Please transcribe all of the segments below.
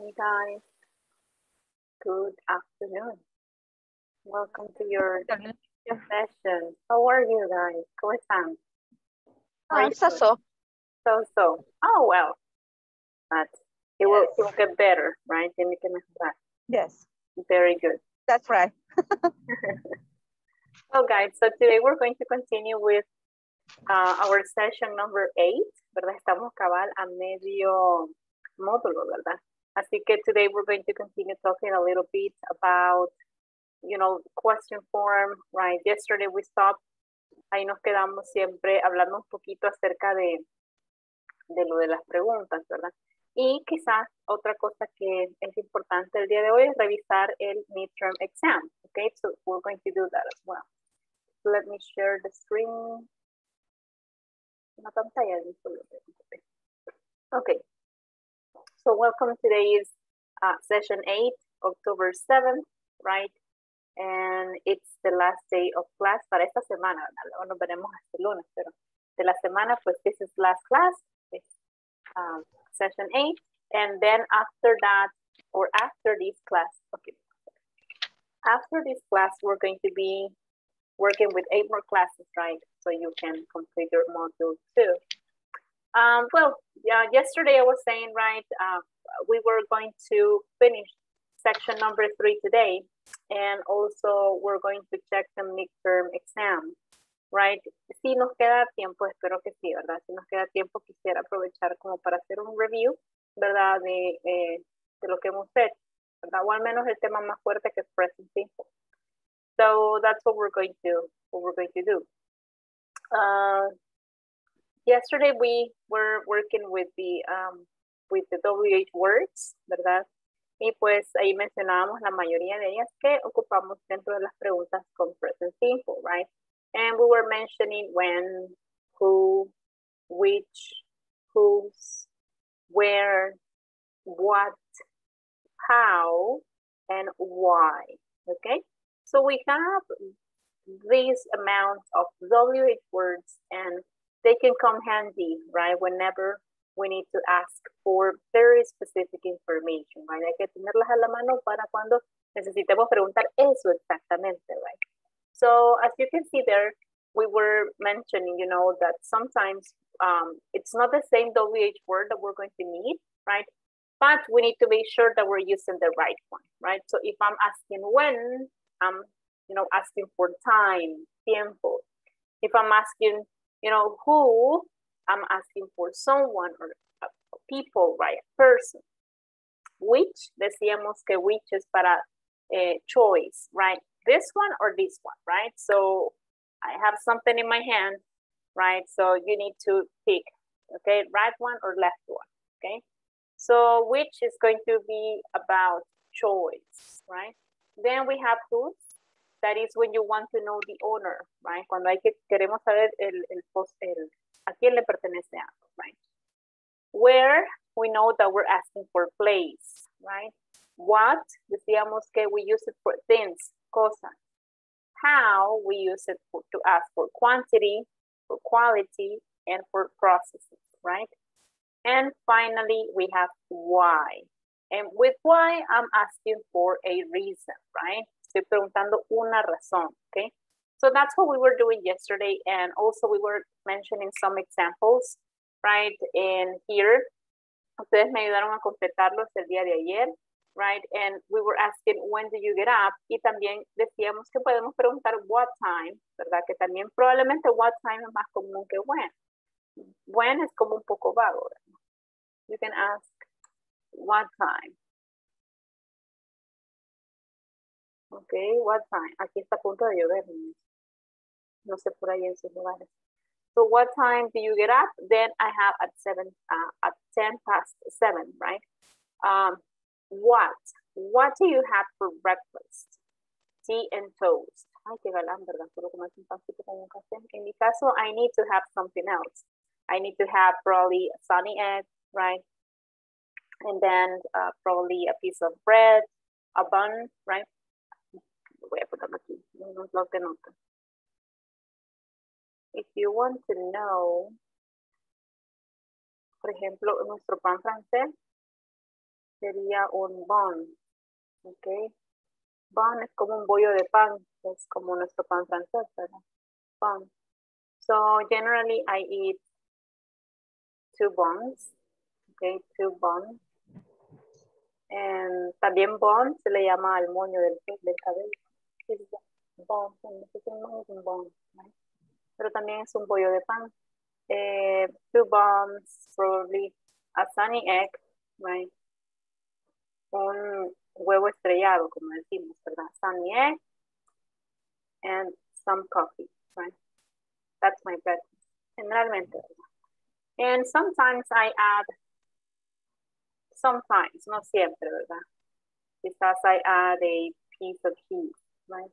Hey guys, good afternoon. Welcome to your session. How are you guys? ¿Cómo están? Ah, so so. So so. Oh well, but it will, it will get better, right? Tiene que mejorar. Yes, Very good. that's right. So guys, so today we're going to continue with uh, our session number eight, ¿verdad? Estamos cabal a medio módulo, ¿verdad? Así que today we're going to continue talking a little bit about, you know, question form, right? Yesterday we stopped, ahí nos quedamos siempre hablando un poquito acerca de, de lo de las preguntas, ¿verdad? Y quizás otra cosa que es importante el día de hoy es revisar el midterm exam, okay? So we're going to do that as well. Let me share the screen. Una. Okay. So welcome today is uh, session eight, October 7th, right? And it's the last day of class para esta semana, ¿verdad? Nos veremos hasta lunes, pero de la semana, pues this is last class, it's um, session eight. And then after that, or after this class, okay. After this class, we're going to be working with eight more classes, right? So you can complete your module two. Um, well, yeah, yesterday I was saying, right, uh, we were going to finish section number three today. And also we're going to check the midterm exam, right? Si nos queda tiempo, espero que sí, ¿verdad? Si nos queda tiempo, quisiera aprovechar como para hacer un review, ¿verdad? De, eh, de lo que hemos hecho, ¿verdad? O al menos el tema más fuerte que es present simple. So that's what we're going to what we're going to do. Uh, yesterday we were working with the um, with the WH words, ¿verdad? Y pues ahí mencionábamos la mayoría de ellas que ocupamos dentro de las preguntas con present simple, right? And we were mentioning when, who, which, whose, where, what, how, and why, okay? So we have these amounts of WH words and they can come handy, right? Whenever we need to ask for very specific information, right? Hay que tenerlas a la mano para cuando necesitemos preguntar eso exactamente, right? So as you can see there, we were mentioning, you know, that sometimes um, it's not the same WH word that we're going to need, right? But we need to make sure that we're using the right one, right? So if I'm asking when, I'm, you know, asking for time, tiempo. If I'm asking, you know, who, I'm asking for someone or people, right? Person. Which, decíamos que which is para eh, choice, right? This one or this one, right? So I have something in my hand, right? So you need to pick, okay? Right one or left one, okay? So which is going to be about choice, right? Then we have whose. That is when you want to know the owner, right? Cuando hay que, queremos saber el, el, el, a quién le pertenece algo, right? Where we know that we're asking for place, right? What, decíamos que we use it for things, cosas. How, we use it for, to ask for quantity, for quality, and for processes, right? And finally, we have why. And with why, I'm asking for a reason, right? Estoy preguntando una razón, okay? So that's what we were doing yesterday. And also we were mentioning some examples, right? And here, ustedes me ayudaron a completarlos el día de ayer, right? And we were asking, when do you get up? Y también decíamos que podemos preguntar what time, ¿verdad? Que también probablemente what time es más común que when. When es como un poco vago, ¿verdad? You can ask what time. Okay, what time? Aquí está a punto de llover. No sé por ahí en sus lugares. So what time do you get up? Then I have at seven, uh, at 10 past seven, right? Um, what? What do you have for breakfast? Tea and toast. Ay, qué galán, ¿verdad? Solo comer un pancito con un café. En mi caso, I need to have something else. I need to have probably a sunny egg, right? And then uh, probably a piece of bread, a bun, right? Voy a ponerlo aquí, en un blog de notas. If you want to know, por ejemplo, nuestro pan francés, sería un bun. ¿Ok? Bun es como un bollo de pan, es como nuestro pan francés, ¿verdad? Bun. So generally I eat two buns. Okay, two buns. And también bun se le llama al moño del, del cabello. Bun, es un bun, pero también es un bollo de pan. Eh, two buns, probably a sunny egg, right? Un huevo estrellado, como decimos, ¿verdad? Sunny egg and some coffee, right? That's my breakfast, generalmente, And sometimes I add, sometimes, no siempre, ¿verdad? Quizás I add a piece of cheese, right?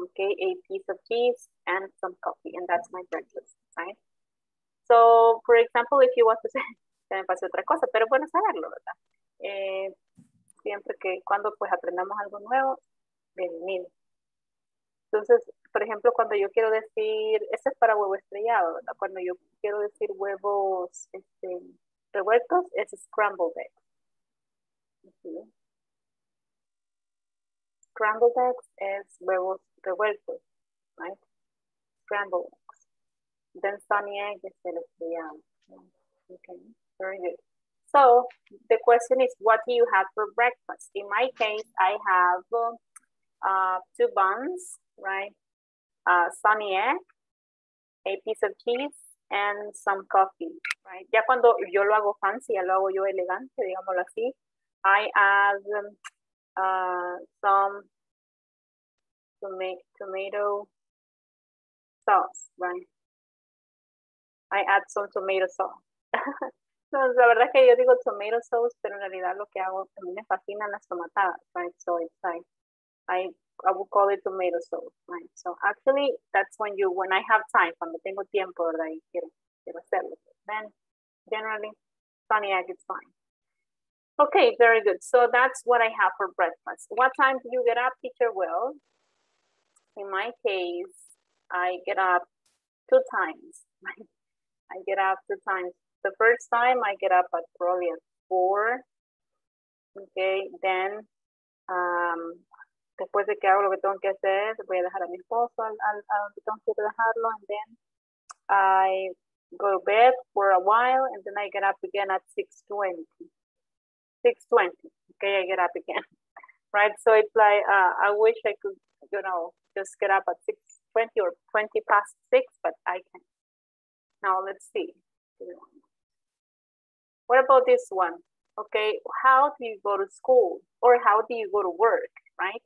Okay, a piece of cheese and some coffee, and that's my breakfast, right? So, for example, if you want to say, se me pasó otra cosa, pero bueno saberlo, ¿verdad? Eh, siempre que cuando pues aprendamos algo nuevo, bienvenido. Entonces, por ejemplo, cuando yo quiero decir, ese es para huevo estrellado, ¿verdad? Cuando yo quiero decir huevos este, revueltos, es scrambled eggs. Scrambled eggs es huevos revueltos, right? Scrambled eggs. Then sunny egg is el estrellado. Okay, very good. So the question is, what do you have for breakfast? In my case, I have uh, two buns, right? Uh, sunny egg, a piece of cheese, and some coffee, right? Ya cuando yo lo hago fancy, ya lo hago yo elegante, digámoslo así, I add um, uh, some toma tomato sauce, right? I add some tomato sauce. no, la verdad es que yo digo tomato sauce, pero en realidad lo que hago, a mí me fascinan las tomatadas, right? So it's like, I, I would call it tomato sauce, right? So actually, that's when you, when I have time, cuando tengo tiempo, ¿verdad? Y quiero, quiero hacerlo. Then, generally, sunny egg is fine. Okay, very good. So that's what I have for breakfast. What time do you get up, teacher? Well, in my case, I get up two times. I get up two times. The first time I get up at probably at four. Okay, then um, después de que hago lo que tengo que hacer, voy a dejar a mi esposo al, al, al tengo que dejarlo, and then I go to bed for a while, and then I get up again at 6.20. 6.20, okay, I get up again, right? So it's like, uh, I wish I could, you know, just get up at 6.20 or 20 past 6, but I can't. Now let's see. What about this one? Okay, how do you go to school or how do you go to work, right?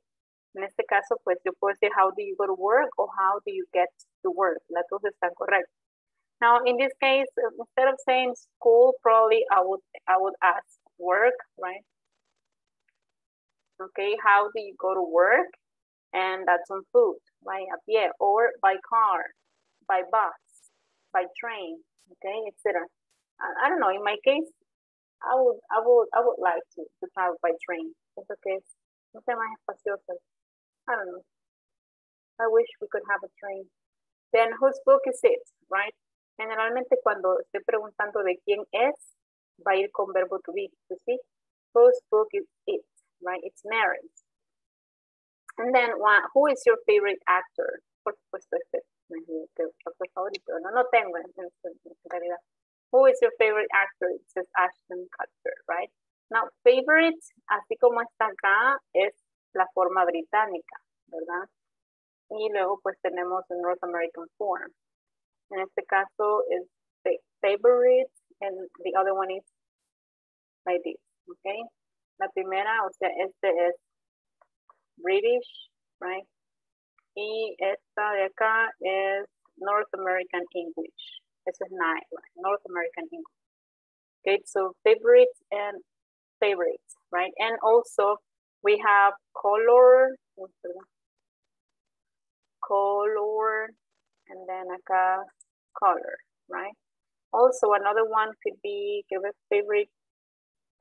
En este caso, pues yo puedo decir how do you go to work or how do you get to work. Las dos están correctas. Now, in this case, instead of saying school, probably I would I would ask work, right? Okay, how do you go to work? and that's on foot, right? A pie or by car, by bus, by train, okay, etc. I, I, don't know. In my case, I would, I would, I would like to, to travel by train. It's okay. No sé más espacioso. I don't know. I wish we could have a train. Then whose book is it, right? Generalmente cuando estoy preguntando de quién es, va a ir con verbo to be, you see? Whose book is it, right? It's Mary's. And then, one, who is your favorite actor? Por supuesto, este es mi actor favorito. No, no tengo en, realidad. Who is your favorite actor? It says Ashton Kutcher, right? Now, favorite, así como está acá, es la forma británica, ¿verdad? Y luego, pues, tenemos el North American form. En este caso, es favorite, and the other one is like this, okay? La primera, o sea, este es British, right? Y esta de acá es North American English. Eso es nine, right? North American English. Okay, so favorites and favorites, right? And also we have color, oh, color, and then acá color, right? Also another one could be give a favorite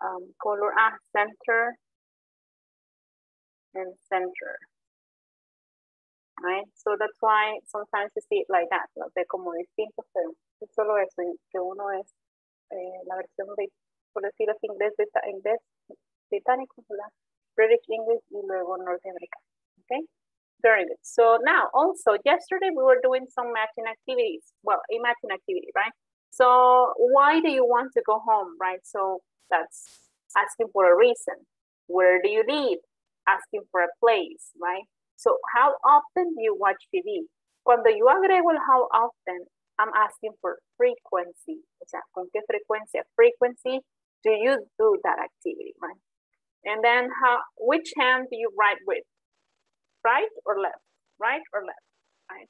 um, color, ah, center, and center. Right? So that's why sometimes you see it like that, ¿no? de como distintos, pero es solo eso, que uno es eh, la versión por decirlo así, inglés, inglés británico, ¿verdad? British English y luego norteamericano. Okay, very good. So now also yesterday we were doing some matching activities. Well, a matching activity, right? So why do you want to go home, right? So that's asking for a reason. Where do you live? Asking for a place, right? So how often do you watch TV? Cuando yo agrego el how often, I'm asking for frequency. O sea, ¿con qué frecuencia? Frequency do you do that activity, right? And then how, which hand do you write with? Right or left? Right or left? Right?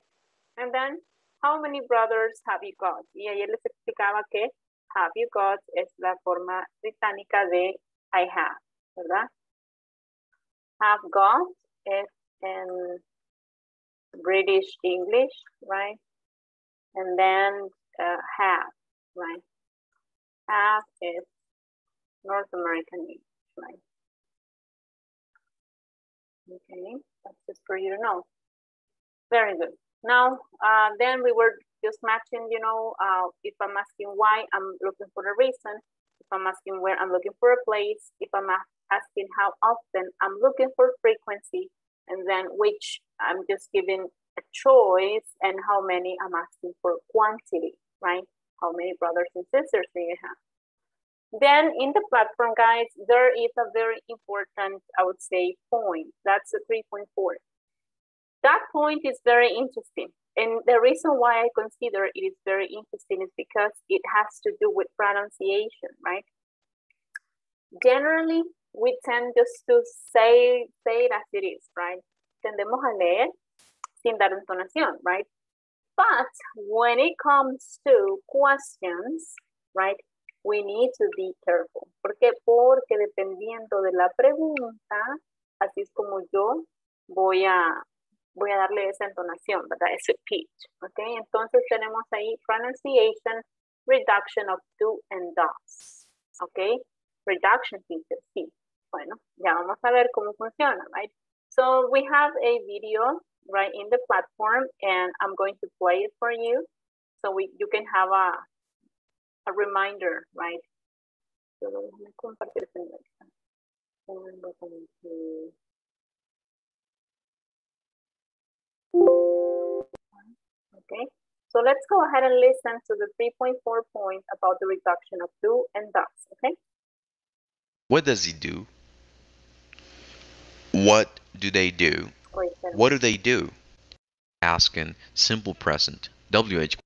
And then, how many brothers have you got? Y ayer les explicaba que have you got es la forma británica de I have, ¿verdad? Have got es en British English, right? And then uh, have, right? Have is North American English, right? Okay, that's just for you to know. Very good. Now, uh, then we were just matching, you know, uh, if I'm asking why, I'm looking for a reason. If I'm asking where, I'm looking for a place. If I'm asking how often, I'm looking for frequency. And then which I'm just giving a choice and how many I'm asking for quantity, right? How many brothers and sisters do you have? Then in the platform, guys, there is a very important, I would say, point. That's a 3.4. That point is very interesting. And the reason why I consider it is very interesting is because it has to do with pronunciation, right? Generally, we tend just to say, say it as it is, right? Tendemos a leer sin dar entonación, right? But when it comes to questions, right, we need to be careful. ¿Por qué? Porque dependiendo de la pregunta, así es como yo voy a, voy a darle esa entonación, ¿verdad? Ese pitch, ¿ok? Entonces tenemos ahí pronunciation, reduction of do and does, ¿ok? Reduction feature, sí. Bueno, ya vamos a ver cómo funciona, right? So we have a video right in the platform and I'm going to play it for you so we, you can have a, a reminder, right? Okay, so let's go ahead and listen to the 3.4 point about the reduction of do and does, okay? What does he do? What do they do? What do they do? Asking simple present, WH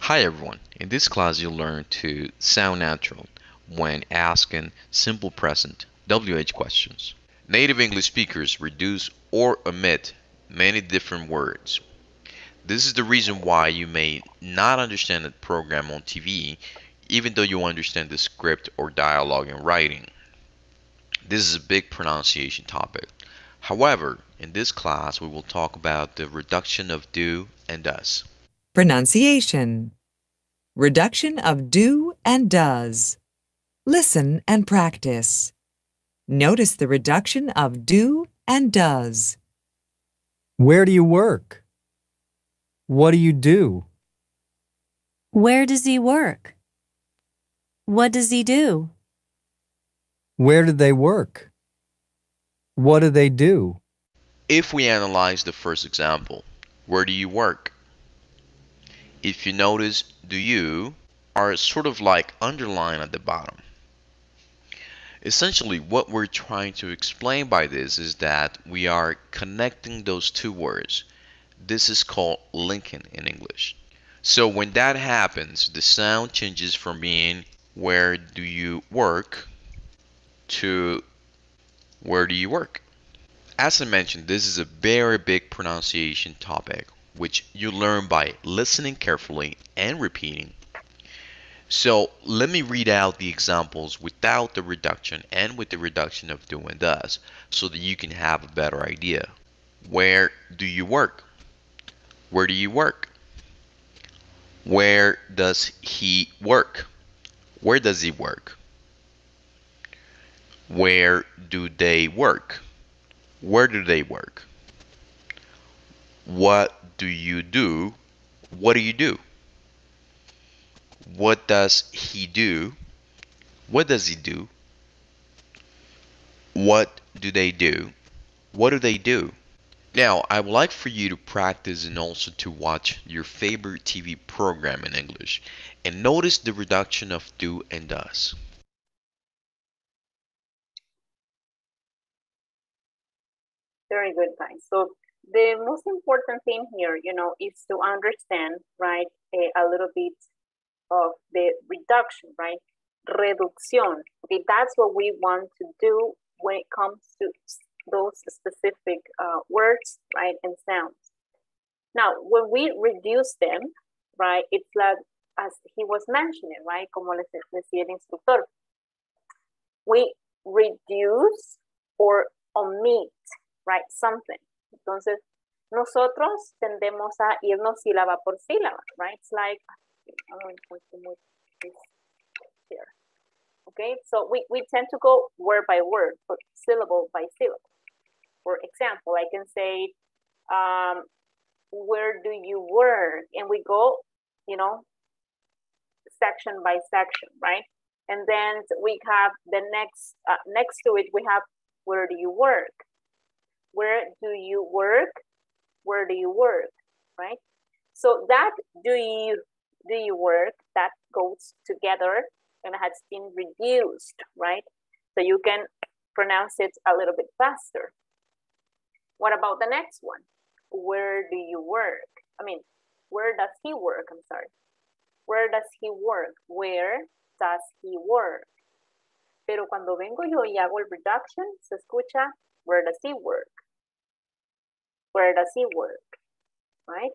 Hi everyone, in this class you'll learn to sound natural when asking simple present WH questions. Native English speakers reduce or omit many different words. This is the reason why you may not understand the program on TV even though you understand the script or dialogue in writing. This is a big pronunciation topic. However, in this class we will talk about the reduction of do and does. Pronunciation. Reduction of do and does. Listen and practice. Notice the reduction of do and does. Where do you work? What do you do? Where does he work? What does he do? Where do they work? What do they do? If we analyze the first example, where do you work? If you notice, do you are sort of like underlined at the bottom. Essentially, what we're trying to explain by this is that we are connecting those two words. This is called linking in English. So when that happens, the sound changes from being where do you work to where do you work? As I mentioned, this is a very big pronunciation topic which you learn by listening carefully and repeating. So let me read out the examples without the reduction and with the reduction of do and does so that you can have a better idea. Where do you work? Where do you work? Where does he work? Where does he work? Where do they work? Where do they work? What do you do? What do you do? What does he do? What does he do? What do they do? What do they do? Now, I would like for you to practice and also to watch your favorite TV program in English and notice the reduction of do and does. Very good, guys. So the most important thing here, you know, is to understand, right, a, a little bit of the reduction, right? Reducción. Okay, that's what we want to do when it comes to those specific uh, words, right, and sounds. Now, when we reduce them, right, it's like, as he was mentioning, right, como les decía el instructor, we reduce or omit, right, something. Entonces, nosotros tendemos a irnos sílaba por sílaba, right? It's like, I'm going to move this here. Okay, so we, we tend to go word by word, or syllable by syllable. For example, I can say, um, where do you work? And we go, you know, section by section, right? And then we have the next, uh, next to it, we have, where do you work? Where do you work? Where do you work, right? So that do you, do you work, that goes together and has been reduced, right? So you can pronounce it a little bit faster. What about the next one? Where do you work? I mean, where does he work? I'm sorry. Where does he work? Where does he work? Pero cuando vengo yo y hago el reduction, se escucha, where does he work? Where does he work? Right?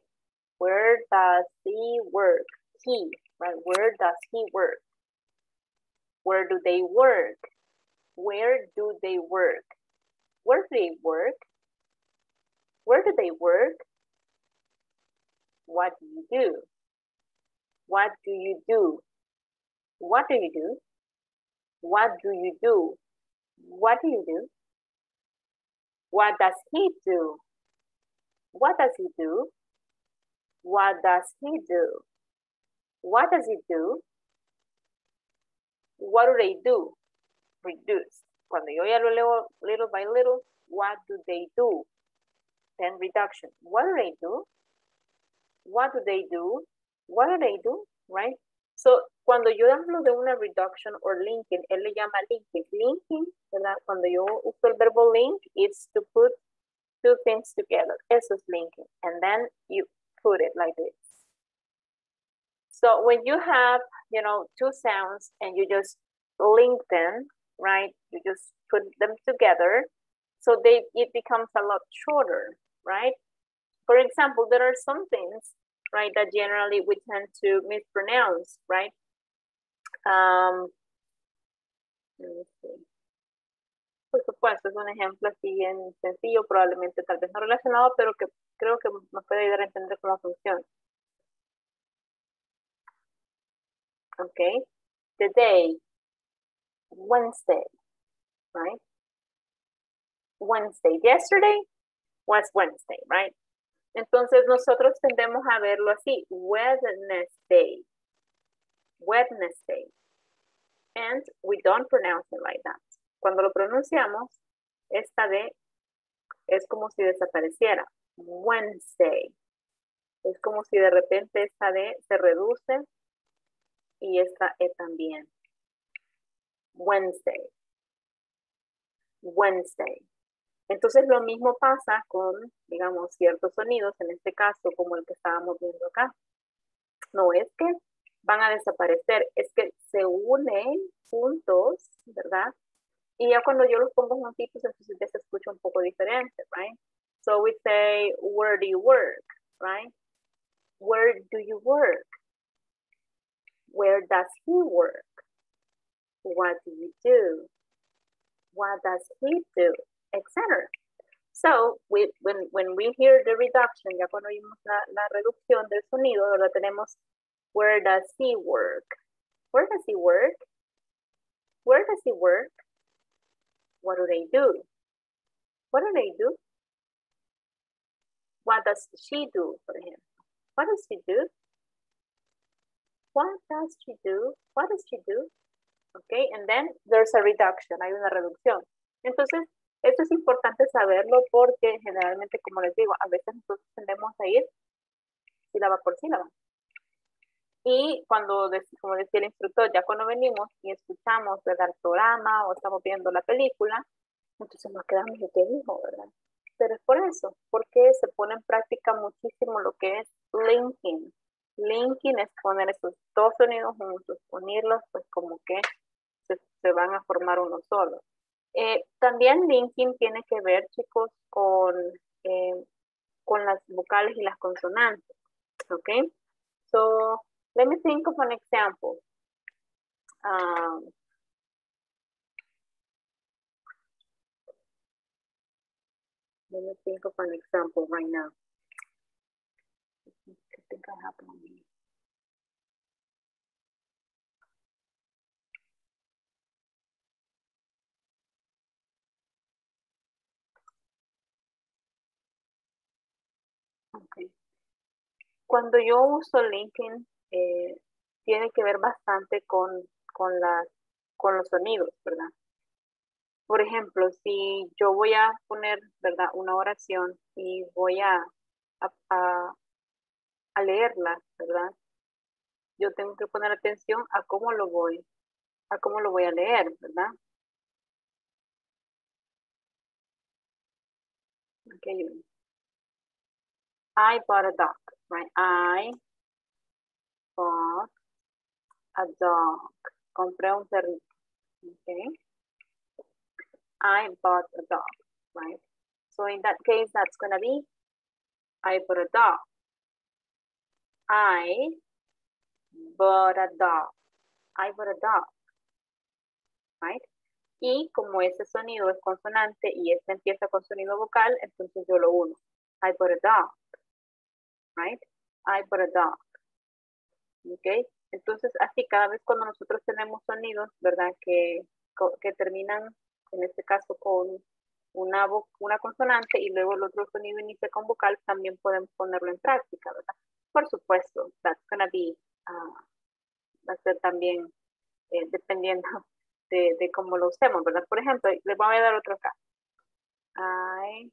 Where does he work? He, right? Where does he work? Where do they work? Where do they work? Where do they work? Where do they work? What do you do? What do you do? What do you do? What do you do? What do you do? What does he do? What does he do? What does he do? What does it do? What do they do? Reduce. Cuando yo ya lo leo little by little, what do they do? Then reduction. What do they do? What do they do? What do they do? Right? So, cuando yo hablo de una reduction or linking, él le llama linking. Linking, ¿verdad? Cuando yo uso el verbo link, it's to put two things together. Eso es linking. And then you put it like this. So when you have, you know, two sounds and you just link them, right? You just put them together. So they it becomes a lot shorter, right? For example, there are some things, right, that generally we tend to mispronounce, right? Um. Por supuesto, es un ejemplo así bien sencillo, probablemente tal vez no relacionado, pero que creo que nos puede ayudar a entender cómo funciona. Okay, the day, Wednesday, right? Wednesday, yesterday was Wednesday, right? Entonces nosotros tendemos a verlo así, Wednesday, Wednesday. And we don't pronounce it like that. Cuando lo pronunciamos, esta D es como si desapareciera. Wednesday. Es como si de repente esta D se reduce y esta E también. Wednesday. Wednesday. Entonces lo mismo pasa con, digamos, ciertos sonidos, en este caso como el que estábamos viendo acá. No es que van a desaparecer, es que se unen juntos, ¿verdad? Y ya cuando yo los pongo juntitos, entonces ya se escucha un poco diferente, right? So we say, where do you work, right? Where do you work? Where does he work? What do you do? What does he do? Etc. So, we, when, when we hear the reduction, ya cuando la, la reducción del sonido, ahora tenemos where does he work? Where does he work? Where does he work? What do they do? What do they do? What does she do for him? What does she do? What does she do? What does she do? Okay, and then there's a reduction, hay una reducción. Entonces, esto es importante saberlo porque generalmente, como les digo, a veces nosotros tendemos a ir sílaba por sílaba. Y cuando, como decía el instructor, ya cuando venimos y escuchamos ¿verdad? el programa o estamos viendo la película, entonces nos quedamos y qué dijo, ¿verdad? Pero es por eso, porque se pone en práctica muchísimo lo que es linking. Linking es poner esos dos sonidos juntos, unirlos, pues como que se, van a formar uno solo. Eh, también linking tiene que ver, chicos, con, eh, con las vocales y las consonantes. ¿Ok? So, let me think of an example. Um, let me think of an example right now. Cuando yo uso LinkedIn, eh, tiene que ver bastante con, con, con los sonidos, ¿verdad? Por ejemplo, si yo voy a poner, ¿verdad? Una oración y voy a leerla, ¿verdad? Yo tengo que poner atención a cómo lo voy, a cómo lo voy a leer, ¿verdad? Okay. I bought a dog, right? I bought a dog. Compré un perrito. Okay. I bought a dog, right? So in that case, that's going to be I bought a dog. I bought a dog. I bought a dog. Right? Y como ese sonido es consonante y este empieza con sonido vocal, entonces yo lo uno. I bought a dog. Right? I bought a dog. ¿ok? Entonces, así cada vez cuando nosotros tenemos sonidos, ¿verdad? Que, que terminan, en este caso, con una, una consonante y luego el otro sonido inicia con vocal, también podemos ponerlo en práctica, ¿verdad? Por supuesto, that's gonna be, uh, va a ser también eh, dependiendo de, de, cómo lo usemos, ¿verdad? Por ejemplo, les voy a dar otro acá. I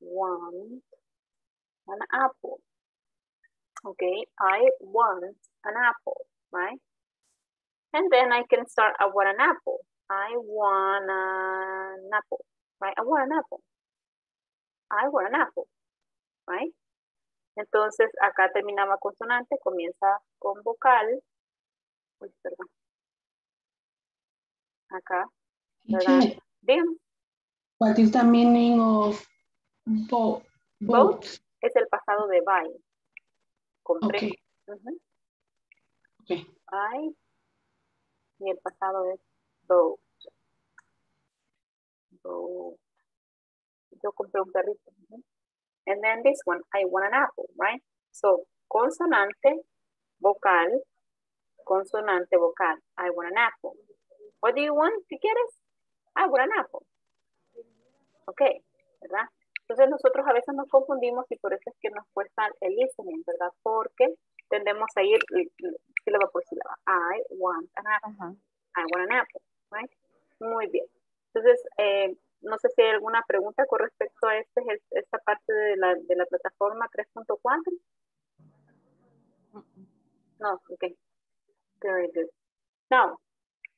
want an apple. Okay, I want an apple, right? And then I can start, I want an apple. I want an apple, right? I want an apple. I want an apple, right? Entonces, acá terminaba consonante, comienza con vocal. Uy, perdón. Acá, ¿verdad? What is the meaning of? Both es el pasado de buy compré. Okay. okay. I y el pasado es bought. Bought. Yo compré un perrito. And then this one, I want an apple, right? So, consonante, vocal, consonante, vocal. I want an apple. What do you want? ¿Qué quieres? I want an apple. Okay, ¿verdad? Entonces nosotros a veces nos confundimos y por eso es que nos cuesta el listening, ¿verdad? Porque tendemos a ir sílaba por sílaba. I want an apple. I want an apple, right? Muy bien. Entonces, eh, no sé si hay alguna pregunta con respecto a este, esta parte de la, plataforma 3.4. No, ok. Very good. Now,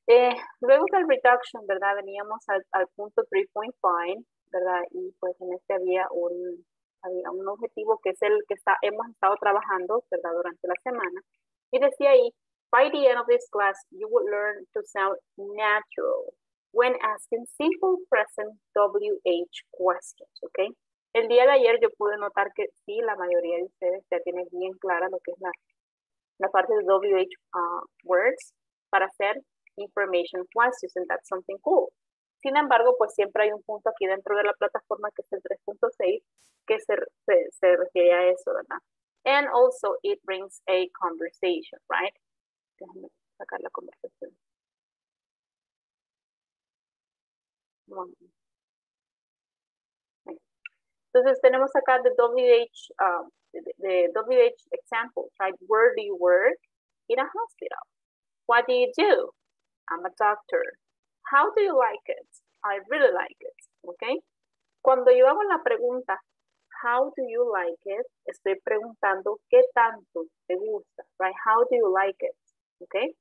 eh, luego del reduction, ¿verdad? Veníamos al, punto 3.5 ¿verdad? Y pues en este había un, había un objetivo que es el que está, hemos estado trabajando, ¿verdad? Durante la semana. Y decía ahí, by the end of this class, you will learn to sound natural when asking simple present WH questions, ¿ok? El día de ayer yo pude notar que sí, la mayoría de ustedes ya tienen bien clara lo que es la, la parte de WH uh, words para hacer information questions, and that's something cool. Sin embargo, pues siempre hay un punto aquí dentro de la plataforma que es el 3.6 que se, se, se, refiere a eso, ¿verdad? And also it brings a conversation, right? Déjame sacar la conversación. Entonces tenemos acá the WH, the, um, the WH examples, right? Where do you work? In a hospital. What do you do? I'm a doctor. How do you like it? I really like it. Okay. Cuando yo hago la pregunta, how do you like it? Estoy preguntando qué tanto te gusta, right? How do you like it? Okay.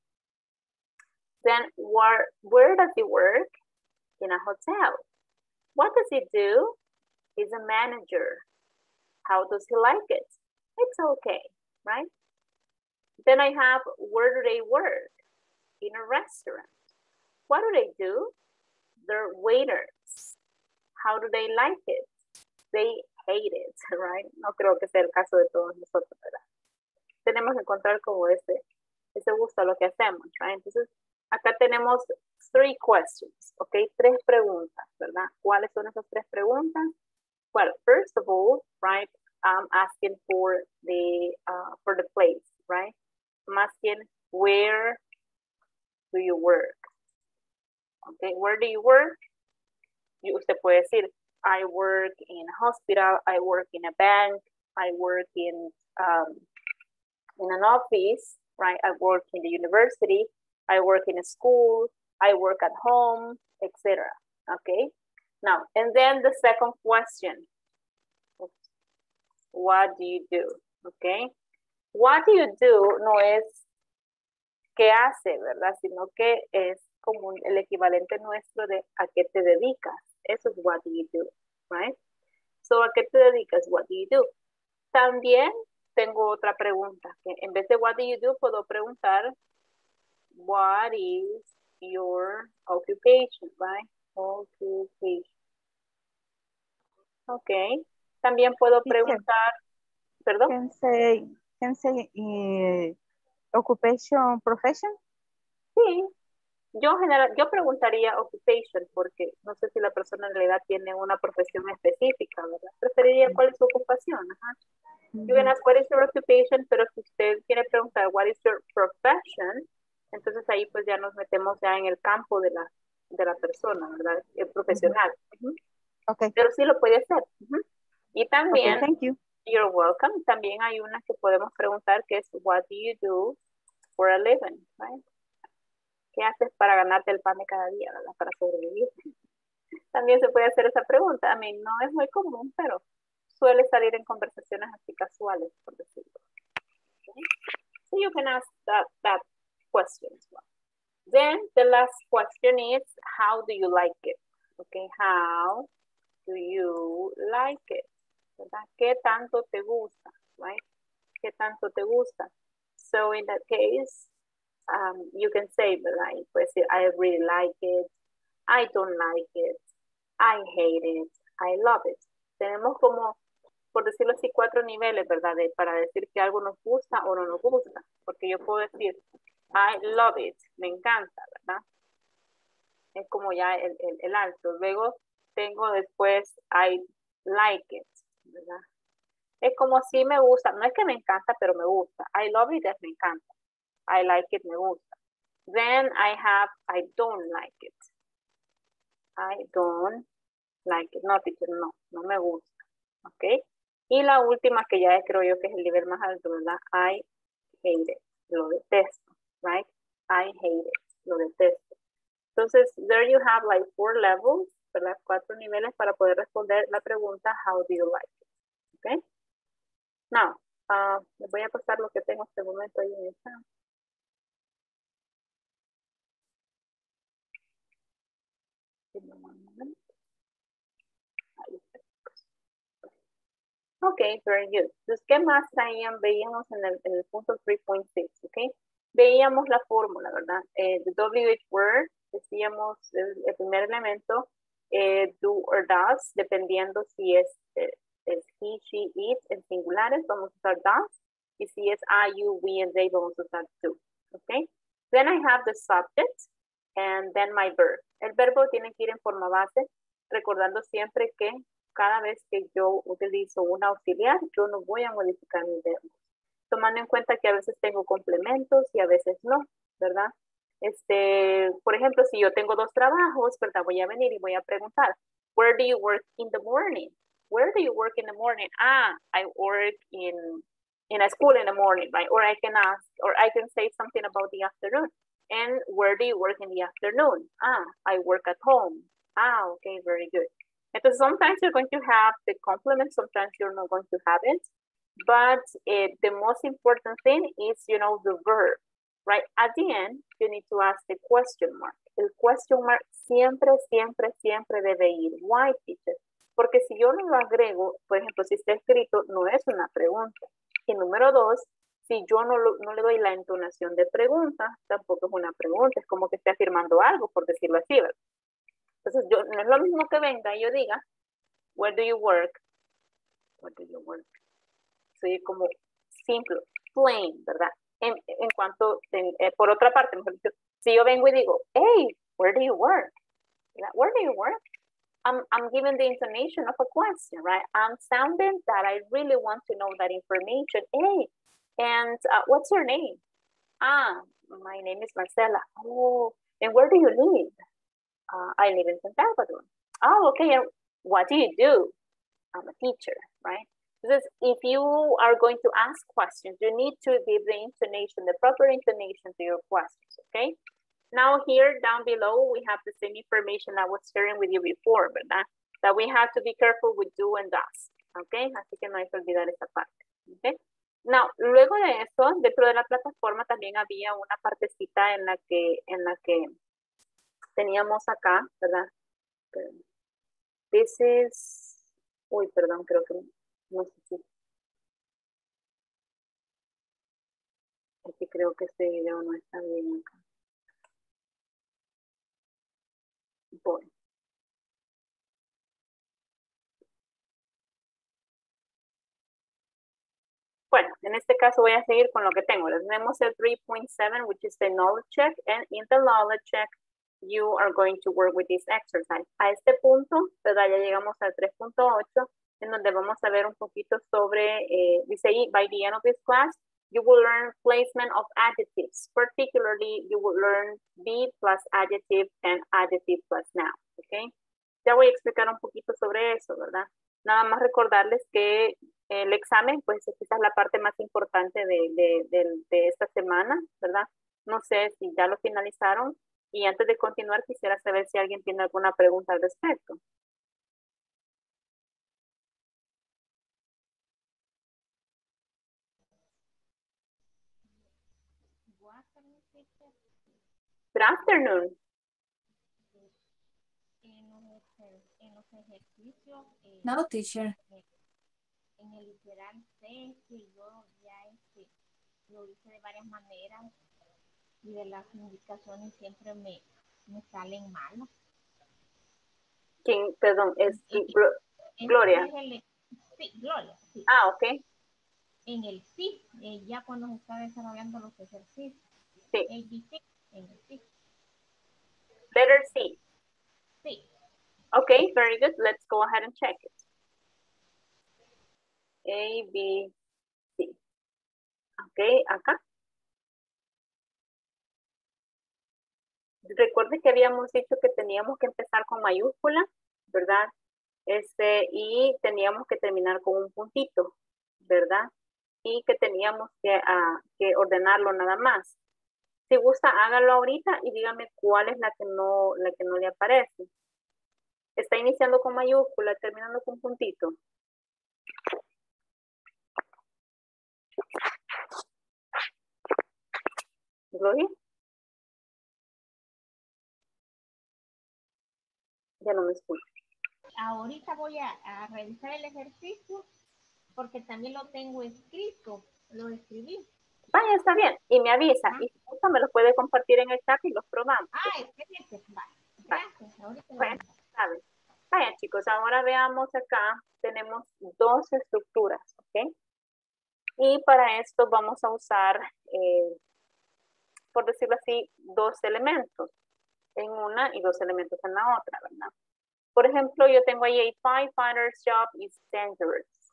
Then where, where does he work? In a hotel. What does he do? He's a manager. How does he like it? It's okay, right? Then I have where do they work? In a restaurant. What do they do? They're waiters. How do they like it? They hate it, right? No creo que sea el caso de todos nosotros, ¿verdad? Tenemos que encontrar como ese, ese gusto a lo que hacemos, right? Entonces, acá tenemos three questions, ¿ok? Tres preguntas, ¿verdad? ¿Cuáles son esas tres preguntas? Well, first of all, right, I'm asking for the, uh, for the place, right? I'm asking where do you work? Okay, where do you work? Y usted puede decir, I work in a hospital, I work in a bank, I work in, um, in an office, right? I work in the university, I work in a school, I work at home, etc. Okay, now, and then the second question, what do you do? Okay, what do you do no es qué hace, ¿verdad? Sino que es como el equivalente nuestro de a qué te dedicas. Eso es what do you do, right? So, ¿a qué te dedicas? What do you do? También tengo otra pregunta, en vez de what do you do, puedo preguntar what is your occupation, right? Occupation. Ok. También puedo preguntar, perdón. Can say, can say eh, occupation profession? Sí. Yo general, yo preguntaría occupation porque no sé si la persona en realidad tiene una profesión específica, ¿verdad? Preferiría cuál es su ocupación. Ajá. You can ask what is your occupation, pero si usted quiere preguntar what is your profession, entonces ahí pues ya nos metemos ya en el campo de la, de la persona, ¿verdad? El profesional. Okay. Pero sí lo puede hacer. Y Okay, también, thank you. you're welcome, también hay una que podemos preguntar que es what do you do for a living, right? ¿Qué haces para ganarte el pan de cada día, verdad? Para sobrevivir. También se puede hacer esa pregunta. A mí no es muy común, pero suele salir en conversaciones así casuales, por decirlo. Okay? So you can ask that, that question as well. Then the last question is, how do you like it? Okay, how do you like it? ¿Qué tanto te gusta? Right? ¿Qué tanto te gusta? So in that case, um, you can say, pues, I really like it, I don't like it, I hate it, I love it. Tenemos como, por decirlo así, cuatro niveles, ¿verdad? De- para decir que algo nos gusta o no nos gusta. Porque yo puedo decir, I love it, me encanta, ¿verdad? Es como ya el, el, alto. Luego tengo después, I like it, ¿verdad? Es como si me gusta, no es que me encanta, pero me gusta. I love it es me encanta. I like it, me gusta. Then I have, I don't like it. I don't like it. No, teacher, no, no me gusta. ¿Ok? Y la última que ya creo yo que es el nivel más alto, ¿verdad? I hate it. Lo detesto, right? I hate it. Lo detesto. Entonces, there you have like four levels, ¿verdad? Cuatro niveles para poder responder la pregunta, how do you like it? ¿Ok? Now, ah, les voy a pasar lo que tengo el momento ahí en el chat. Ok, very good. Entonces, ¿qué más traían? Veíamos en el, en el punto 3.6, ok. Veíamos la fórmula, ¿verdad? Eh, the WH word, decíamos el, primer elemento, eh, do or does, dependiendo si es, eh, es he, she, it, en singulares, vamos a usar does. Y si es I, you, we, and they, vamos a usar do, ok. Then I have the subject, and then my verb. El verbo tiene que ir en forma base, recordando siempre que cada vez que yo utilizo un auxiliar, yo no voy a modificar mi verbo. Tomando en cuenta que a veces tengo complementos y a veces no, ¿verdad? Este, por ejemplo, si yo tengo dos trabajos, ¿verdad? Voy a venir y voy a preguntar, where do you work in the morning? Where do you work in the morning? Ah, I work in in a school in the morning, right? Or I can ask, or I can say something about the afternoon. And where do you work in the afternoon? Ah, I work at home. Ah, okay, very good. Entonces, sometimes you're going to have the complement, sometimes you're not going to have it. But uh, the most important thing is, you know, the verb, right? At the end, you need to ask the question mark. El question mark siempre, siempre, siempre debe ir. Why, teacher? Porque si yo no lo agrego, por ejemplo, si está escrito, no es una pregunta. Y número dos, si yo no, lo, no le doy la entonación de pregunta, tampoco es una pregunta, es como que esté afirmando algo, por decirlo así, ¿verdad? Entonces, yo, no es lo mismo que venga y yo diga, where do you work? Where do you work? Soy como simple, plain, ¿verdad? En, en cuanto, en, eh, por otra parte, mejor dicho, si yo vengo y digo, hey, where do you work? Where do you work? I'm, I'm giving the intonation of a question, right? I'm sounding that I really want to know that information. Hey, and uh, what's your name? Ah, my name is Marcela. Oh, and where do you live? Uh, I live in San Salvador. Oh, okay. And what do you do? I'm a teacher, right? Because if you are going to ask questions, you need to give the intonation, the proper intonation to your questions, okay? Now here down below, we have the same information I was sharing with you before, ¿verdad? That we have to be careful with do and does, okay? Así que no hay que olvidar esa parte, okay? Now, luego de eso, dentro de la plataforma también había una partecita en la que, en la que teníamos acá, ¿verdad? This is, uy, perdón, creo que no sé si. Aquí creo que este video no está bien acá. Bueno, en este caso voy a seguir con lo que tengo. Tenemos el 3.7, which is the knowledge check, and in the knowledge check, you are going to work with this exercise. A este punto, ¿verdad? Ya llegamos al 3.8, en donde vamos a ver un poquito sobre, eh, dice ahí, by the end of this class, you will learn placement of adjectives. Particularly, you will learn be plus adjective and adjective plus noun, ¿ok? Ya voy a explicar un poquito sobre eso, ¿verdad? Nada más recordarles que el examen, pues es la parte más importante de, de, de, de esta semana, ¿verdad? No sé si ya lo finalizaron, y antes de continuar, quisiera saber si alguien tiene alguna pregunta al respecto. Good afternoon. No, teacher. En el literal C, que yo ya este, lo hice de varias maneras, y de las indicaciones siempre me, me salen mal. ¿Quién? Perdón, es, Gloria. sí, Gloria. Sí. Ah, ok. En el sí, eh, ya cuando se está desarrollando los ejercicios. Sí. El sí, en sí. Letter C. Sí. Okay, very good. Let's go ahead and check it. A, B, C. Ok, acá. recuerde que habíamos dicho que teníamos que empezar con mayúscula, ¿verdad? Este, y teníamos que terminar con un puntito, ¿verdad? Y que teníamos que, uh, que ordenarlo nada más. Si gusta, hágalo ahorita y dígame cuál es la que no, la que no le aparece. Está iniciando con mayúscula, terminando con puntito. Gloria. Ya no me escucho. Ahorita voy a, a, revisar el ejercicio porque también lo tengo escrito, lo escribí. Vaya, está bien. Y me avisa. Y si gusta, me lo puede compartir en el chat y los probamos. Ah, excelente. Vale. Gracias. Vaya, chicos, ahora veamos acá. Tenemos dos estructuras, ¿ok? Y para esto vamos a usar, eh, por decirlo así, dos elementos en una y dos elementos en la otra, ¿verdad? Por ejemplo, yo tengo ahí a firefighter's job is dangerous.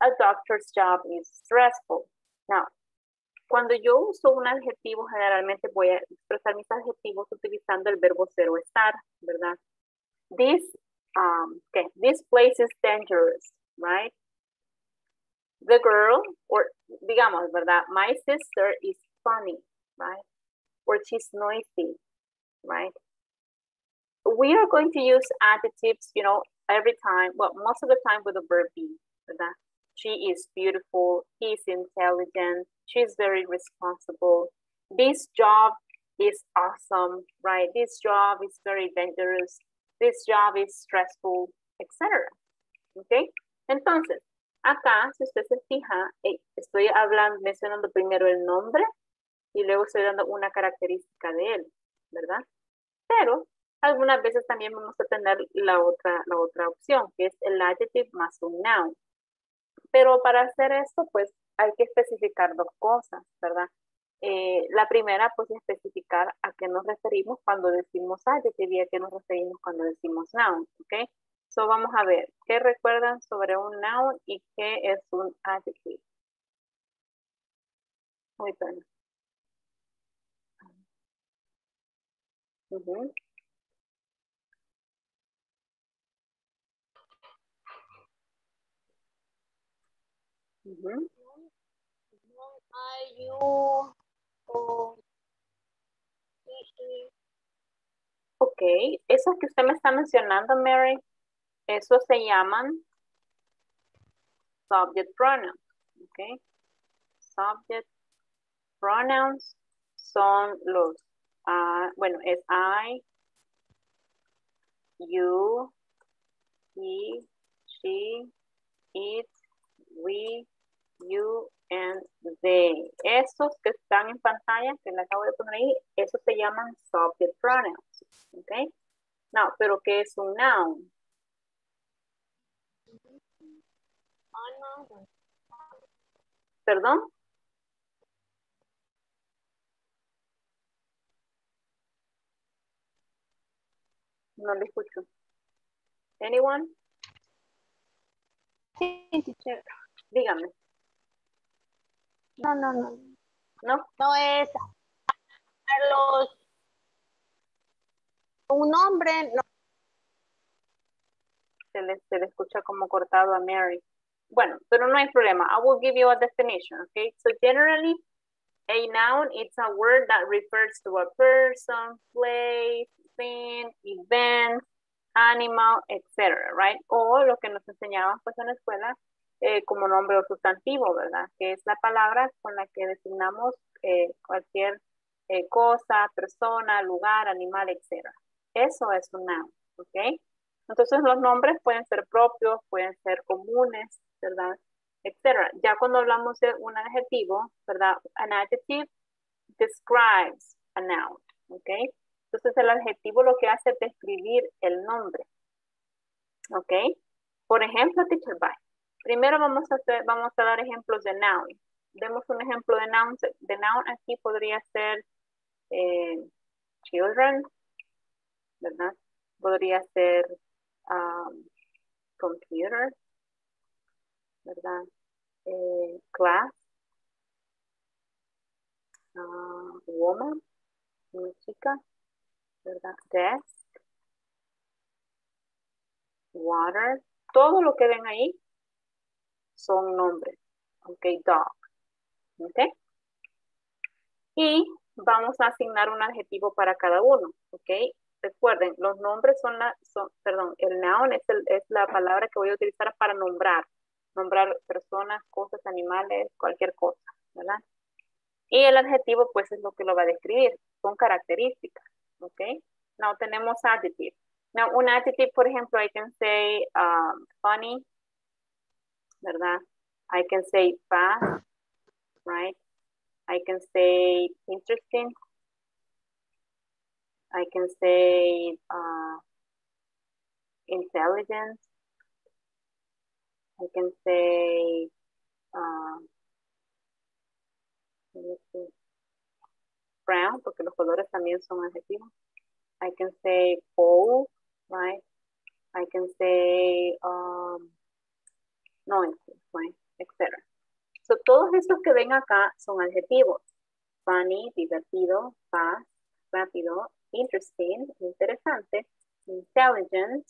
A doctor's job is stressful. Now, cuando yo uso un adjetivo, generalmente voy a expresar mis adjetivos utilizando el verbo ser o estar, ¿verdad? This, um, okay, this place is dangerous, right? The girl, or digamos, ¿verdad? My sister is funny, right? or she's noisy, right? We are going to use adjectives, you know, every time, well, most of the time with the verb be, ¿verdad? She is beautiful, he's intelligent, she's very responsible. This job is awesome, right? This job is very dangerous. This job is stressful, etc. ¿Ok? Entonces, acá, si usted se fija, eh, estoy hablando, mencionando primero el nombre y luego estoy dando una característica de él, ¿verdad? Pero algunas veces también vamos a tener la otra, la otra opción, que es el adjective más un noun. Pero para hacer esto, pues hay que especificar dos cosas, ¿verdad? Eh, la primera, pues especificar a qué nos referimos cuando decimos adjective y a qué nos referimos cuando decimos noun, ¿ok? So vamos a ver, ¿qué recuerdan sobre un noun y qué es un adjective? Muy bien. Are you oh, Ok, esos que usted me está mencionando, Mary, esos se llaman subject pronouns, ok. Subject pronouns son los, ah, bueno, es I, you, he, she, it, we, you, and they. Esos que están en pantalla, que le acabo de poner ahí, esos se llaman subject pronouns, ok. No, pero ¿qué es un noun? ¿Perdón? No le escucho. Anyone? Sí, teacher. Dígame. No, no, no. ¿No? No es a los un nombre, no. Se le, se le escucha como cortado a Mary. Bueno, pero no hay problema. I will give you a definition, okay? So generally, a noun is a word that refers to a person, place, thing, event, animal, etc., right? O lo que nos enseñaban pues en la escuela eh, como nombre o sustantivo, ¿verdad? Que es la palabra con la que designamos eh, cualquier eh, cosa, persona, lugar, animal, etc. Eso es un noun, ¿ok? Entonces los nombres pueden ser propios, pueden ser comunes, ¿verdad? Etcétera. Ya cuando hablamos de un adjetivo, ¿verdad? An adjective describes a noun, ¿ok? Entonces el adjetivo lo que hace es describir el nombre, ¿ok? Por ejemplo, teacher, bye. Primero vamos a, hacer, vamos a dar ejemplos de noun. Demos un ejemplo de noun. De noun aquí podría ser eh, children, ¿verdad? Podría ser um, computer, ¿verdad? Eh, class, uh, woman, una chica, ¿verdad? Desk, water, todo lo que ven ahí son nombres, ok, dog, ok. Y vamos a asignar un adjetivo para cada uno, ok. Recuerden, los nombres son la, perdón, el noun es, el, es la palabra que voy a utilizar para nombrar, nombrar personas, cosas, animales, cualquier cosa, ¿verdad? Y el adjetivo, pues, es lo que lo va a describir, son características, ¿ok? Now tenemos adjective. Now, un adjective, por ejemplo, I can say um, funny, ¿verdad? I can say fast, right? I can say interesting. I can say uh, intelligent. I can say uh, brown, porque los colores también son adjetivos. I can say cold, right? I can say um, noisy, right? Etc. So, todos estos que ven acá son adjetivos. Funny, divertido, fast, rápido, interesting, interesante, intelligent,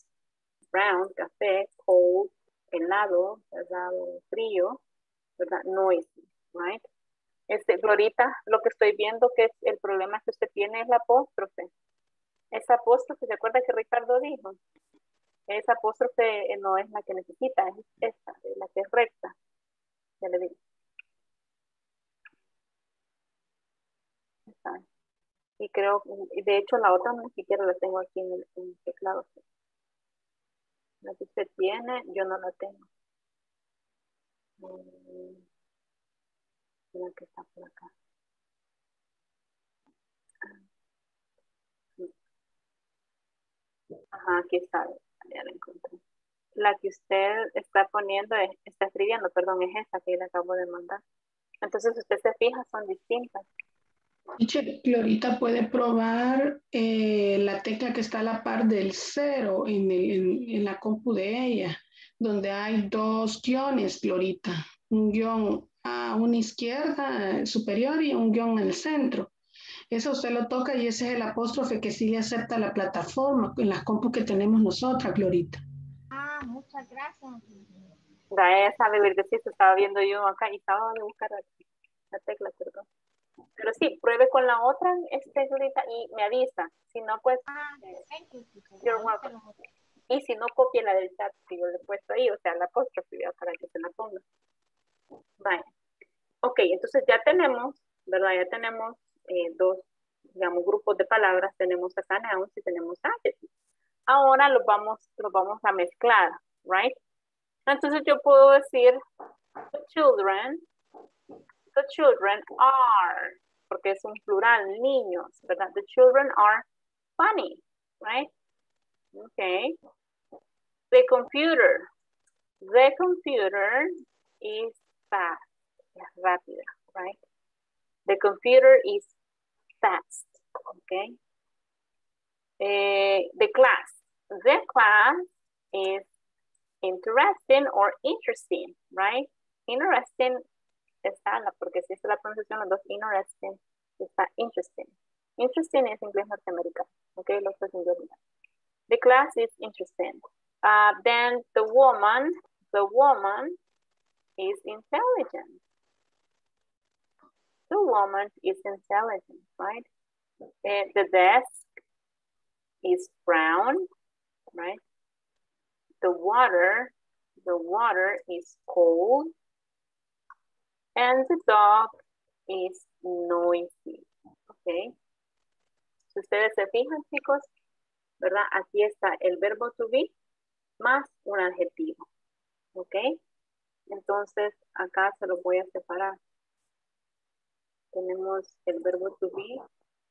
brown, café, cold, helado, helado, frío, ¿verdad? Noisy, right? Este, Glorita, lo que estoy viendo que es el problema que usted tiene es la apóstrofe. Esa apóstrofe, ¿se acuerda que Ricardo dijo? Esa apóstrofe eh, no es la que necesita, es esta, es la que es recta. Ya le digo. Esta. Y creo, de hecho la otra ni siquiera la tengo aquí en el, en el teclado. La que usted tiene, yo no la tengo. Mm, La que está por acá. Ajá, aquí está, la que usted está poniendo, es- está escribiendo, perdón, es esta que le acabo de mandar. Entonces usted se fija, son distintas. Teacher, Glorita puede probar eh, la tecla que está a la par del cero en, en- la compu de ella, donde hay dos guiones, Glorita. Un guion a una izquierda eh, superior y un guion en el centro. Eso usted lo toca y ese es el apóstrofe que sí le acepta la plataforma en las compus que tenemos nosotras, Glorita. Ah, muchas gracias. Da esa de verdecito, estaba viendo yo acá y estaba de buscar la, la tecla, perdón. Pero sí, pruebe con la otra este ahorita y me avisa. Si no, pues, Ah, thank you, teacher. You're welcome. y si no, copie la del chat que yo le he puesto ahí, o sea, la apóstrofe ya para que se la ponga. Vaya. Ok, entonces ya tenemos, ¿verdad? Ya tenemos eh, dos, digamos, grupos de palabras. Tenemos acá nouns y tenemos adjectives. Ahora los vamos, los vamos a mezclar, right? Entonces yo puedo decir, the children, the children are, porque es un plural, niños, ¿verdad? The children are funny, right? Okay. The computer, the computer is fast, es rápida, right? The computer is fast, okay? Eh, the class, the class is interesting or interesting, right? Interesting está la, porque si es la pronunciación, los dos interesting, está interesting. Interesting es inglés norteamericano, ok, los dos inglés. The class is interesting. Uh, then the woman, the woman is intelligent. The woman is intelligent, right? And the desk is brown, right? The water, the water is cold. And the dog is noisy. Okay. Si ustedes se fijan, chicos, ¿verdad? Aquí está el verbo to be más un adjetivo. ¿Ok? Entonces, acá se lo voy a separar. Tenemos el verbo to be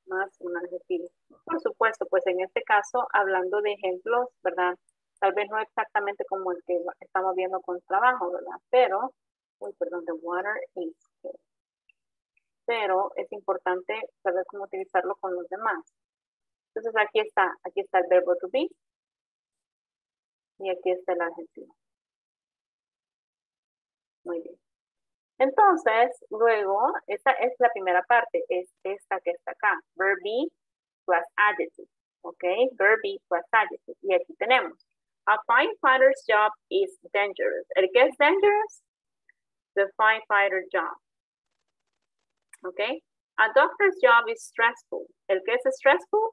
más un adjetivo. Por supuesto, pues en este caso, hablando de ejemplos, ¿verdad? Tal vez no exactamente como el que estamos viendo con trabajo, ¿verdad? Pero, uy, perdón, the water is cold. Pero es importante saber cómo utilizarlo con los demás. Entonces aquí está, aquí está el verbo to be y aquí está el adjetivo. Muy bien. Entonces, luego, esta es la primera parte, es esta que está acá, verb plus adjective, ¿ok? Verb plus adjective. Y aquí tenemos, a firefighter's job is dangerous. ¿El qué es dangerous? The firefighter job. ¿Ok? A doctor's job is stressful. ¿El qué es stressful?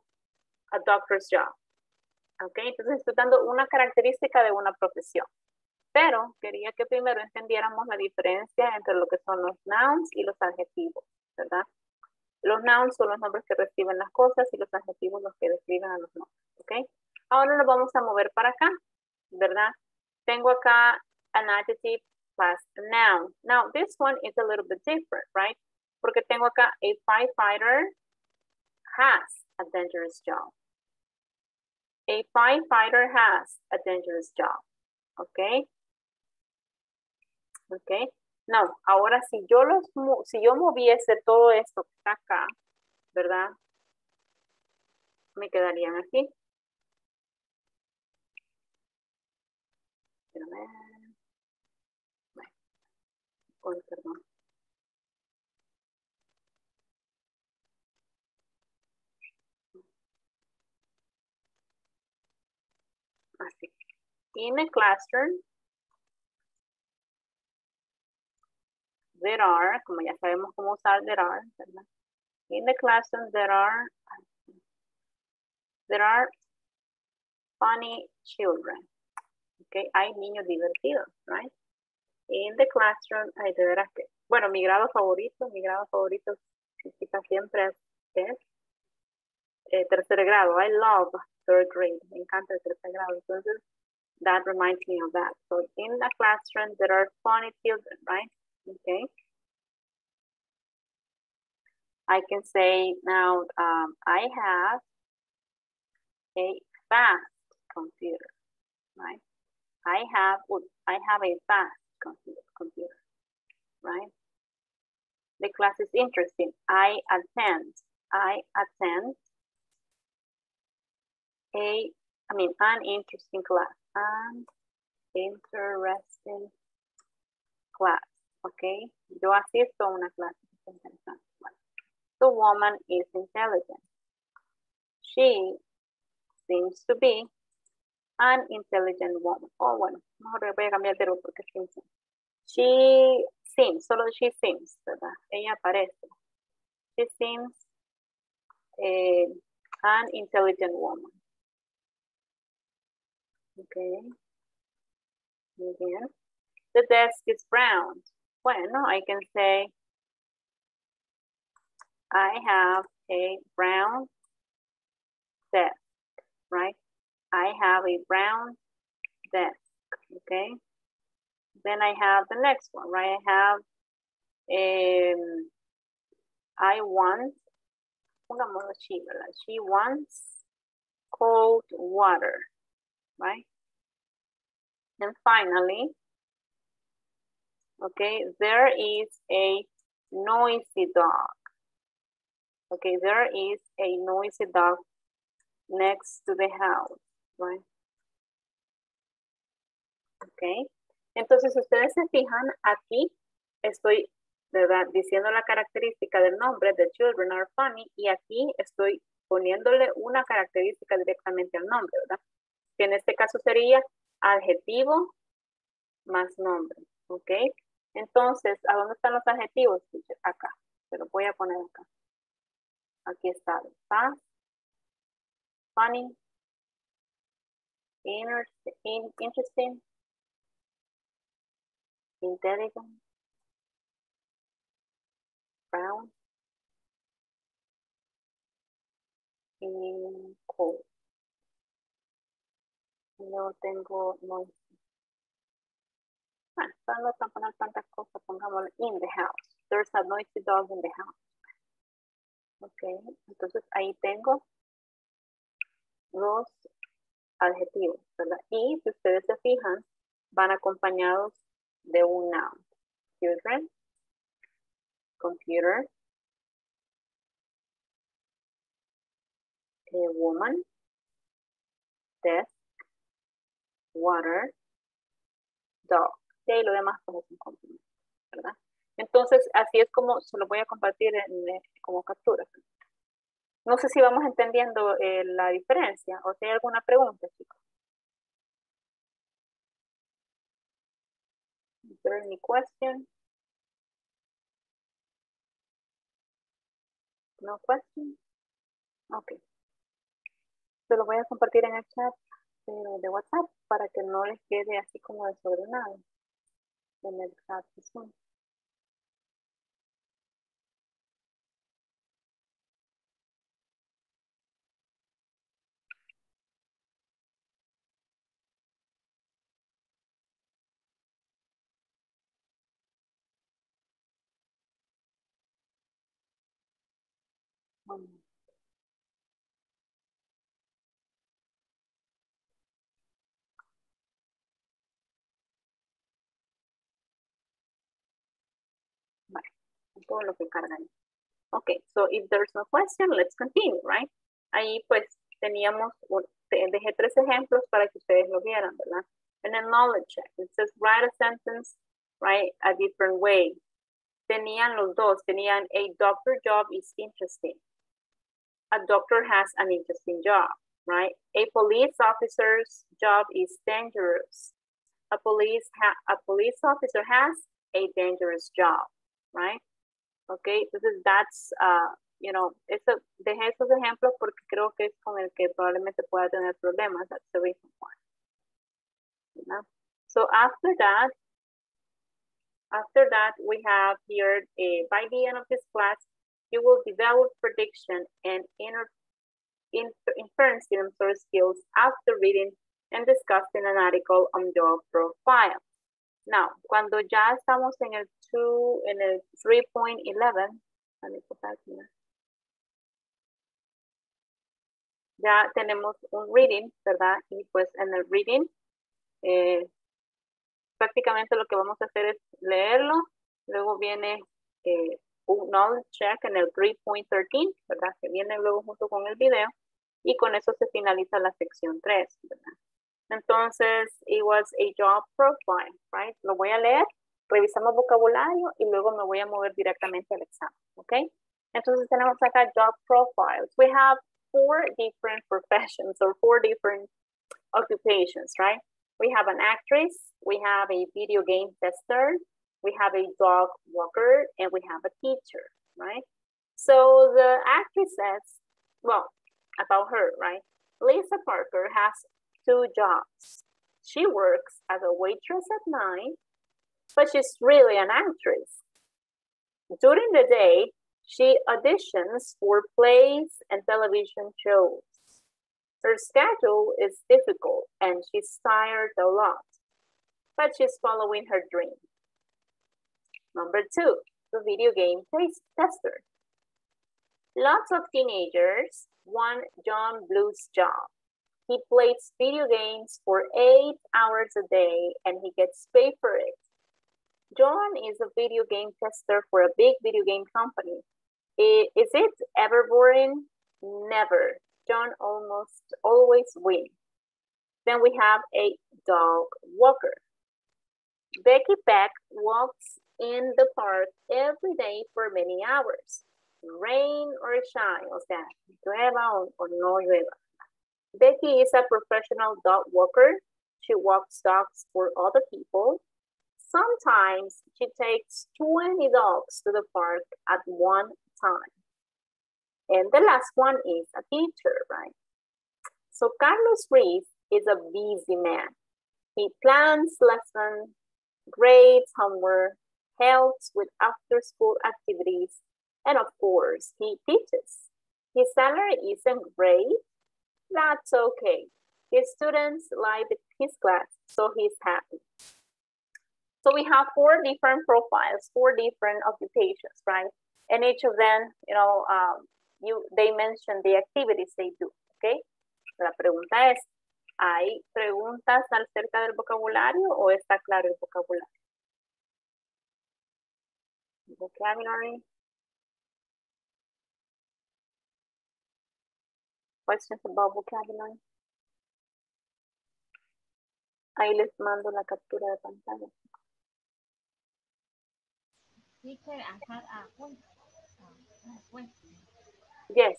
A doctor's job. ¿Ok? Entonces estoy dando una característica de una profesión. Pero quería que primero entendiéramos la diferencia entre lo que son los nouns y los adjetivos, ¿verdad? Los nouns son los nombres que reciben las cosas y los adjetivos los que describen a los nombres, ¿ok? Ahora nos vamos a mover para acá, ¿verdad? Tengo acá an adjective plus noun. Now, this one is a little bit different, right? Porque tengo acá a firefighter has a dangerous job. A firefighter has a dangerous job. ¿Ok? ¿Ok? No, ahora si yo los si yo moviese todo esto que está acá, ¿verdad? Me quedarían aquí. Espérame. Bueno. Oh, perdón. Así. In a classroom, there are, como ya sabemos cómo usar there are. In the classroom there are, there are funny children. Okay, hay niños divertidos, right? In the classroom, ay, de que, bueno, mi grado favorito, mi grado favorito quizás siempre es, es eh, tercer grado. I love third grade. Me encanta el tercer grado. Entonces, that reminds me of that. So in the classroom, there are funny children, right? Okay. I can say now, um, I have a fast computer, right? I have, I have a fast computer, right? The class is interesting. I attend, I attend a, I mean, an interesting class, an interesting class, okay? Yo asisto a una clase. The woman is intelligent. She seems to be an intelligent woman. Oh, bueno, mejor voy a cambiar de porque seems. She seems, solo she seems, ¿verdad? Ella parece. She seems eh, an intelligent woman. Okay. Muy bien. The desk is brown. Bueno, I can say I have a brown desk, right? I have a brown desk, okay? Then I have the next one, right? I have, um, I want, she, she wants cold water, right? And finally, okay, there is a noisy dog. Okay, there is a noisy dog next to the house, right? Okay, entonces ustedes se fijan aquí, estoy, ¿verdad? Diciendo la característica del nombre, the children are funny, y aquí estoy poniéndole una característica directamente al nombre, ¿verdad? Que en este caso sería adjetivo más nombre, ¿ok? Entonces, ¿a dónde están los adjetivos? Acá, se los voy a poner acá. Aquí está, fast, funny, interesting, intelligent, brown, y cold. No tengo, no. Para no poner tantas cosas, pongámoslo in the house. There's a noisy dog in the house. Ok, entonces ahí tengo los adjetivos, ¿verdad? Y si ustedes se fijan, van acompañados de un noun. Children, computer, a woman, desk, water, dog. Y lo demás pues es un complemento, ¿verdad? Entonces, así es como se lo voy a compartir en, eh, como captura. No sé si vamos entendiendo eh, la diferencia o si hay alguna pregunta, chicos. Is there any question? No question? Ok. Se lo voy a compartir en el chat de WhatsApp para que no les quede así como desordenado then let's grab one. Todo lo que cargan. Ok, so if there's no question, let's continue, right? Ahí pues teníamos, dejé tres ejemplos para que ustedes lo vieran, ¿verdad? En el knowledge check, it says write a sentence, right, a different way. Tenían los dos, tenían a doctor job is interesting. A doctor has an interesting job, right? A police officer's job is dangerous. A police a police officer has a dangerous job. right? Okay, entonces that's, uh, you know, eso, dejé esos ejemplos porque creo que es con el que probablemente pueda tener problemas. That's the reason why. You know? So after that, after that, we have here, uh, by the end of this class, you will develop prediction and inner, infer, inference skills after reading and discussing an article on job profile. Now, cuando ya estamos en el 2, en el 3.11, ya tenemos un reading, ¿verdad? Y pues en el reading, eh, prácticamente lo que vamos a hacer es leerlo, luego viene eh, un knowledge check en el 3.13, ¿verdad? Que viene luego junto con el video, y con eso se finaliza la sección 3, ¿verdad? Entonces, it was a job profile, right? Lo voy a leer, revisamos vocabulario y luego me voy a mover directamente al examen, ¿ok? Entonces tenemos acá job profiles. We have four different professions or four different occupations, right? We have an actress, we have a video game tester, we have a dog walker, and we have a teacher, right? So the actress says, well, about her, right? Lisa Parker has two jobs. She works as a waitress at night, but she's really an actress. During the day, she auditions for plays and television shows. Her schedule is difficult and she's tired a lot, but she's following her dream. Number two, the video game tester. Lots of teenagers want John Blue's job. He plays video games for eight hours a day and he gets paid for it. John is a video game tester for a big video game company. Is it ever boring? Never. John almost always wins. Then we have a dog walker. Becky Beck walks in the park every day for many hours. Rain or shine, o sea, llueva o, o no llueva. Becky is a professional dog walker. She walks dogs for other people. Sometimes she takes 20 dogs to the park at one time. And the last one is a teacher, right? So Carlos Reese is a busy man. He plans lessons, grades homework, helps with after school activities, and of course, he teaches. His salary isn't great, that's okay. His students like his class, so he's happy. So we have four different profiles, four different occupations, right? And each of them, you know, um, you they mention the activities they do, okay? La pregunta es, ¿hay preguntas acerca del vocabulario o está claro el vocabulario? Vocabulary. Questions about vocabulary. Ahí les mando la captura de pantalla. Teacher, I had a question. Yes.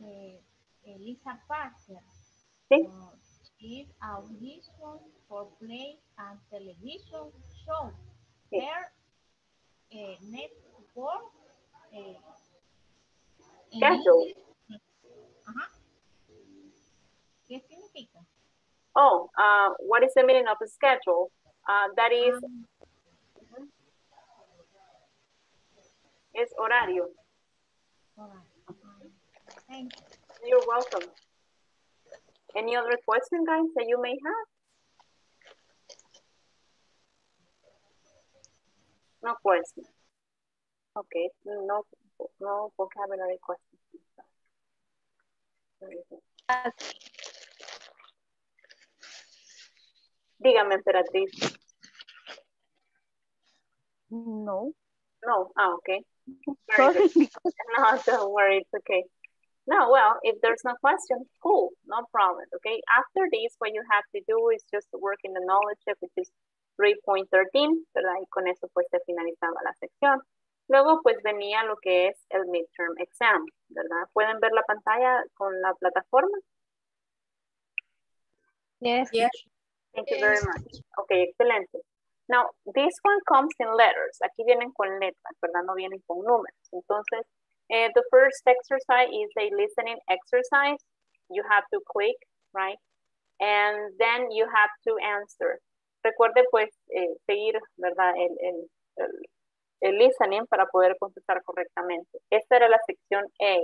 Uh, Elisa Parker. Sí. Uh, is audition for play and television show. Sí. Her uh, network uh, Schedule. Ajá. ¿Qué significa? Oh, uh, what is the meaning of a schedule? Uh, that is, Um, es horario. right. Um, thank you. You're welcome. Any other question, guys, that you may have? No question. Okay, no, no vocabulary questions. Dígame, Emperatriz. No. No, ah, okay. Sorry. No, don't worry, it's okay. No, well, if there's no question, cool, no problem, okay? After this, what you have to do is just work in the knowledge check, which is 3.13, ¿verdad? Y con eso pues se finalizaba la sección. Luego pues venía lo que es el midterm exam, ¿verdad? ¿Pueden ver la pantalla con la plataforma? Yes. Yes. Thank you very much. Okay, excelente. Now, this one comes in letters. Aquí vienen con letras, ¿verdad? No vienen con números. Entonces, uh, the first exercise is a listening exercise. You have to click, right? And then you have to answer. Recuerde, pues, eh, seguir, ¿verdad? El, el, el, el listening para poder contestar correctamente. Esta era la sección A.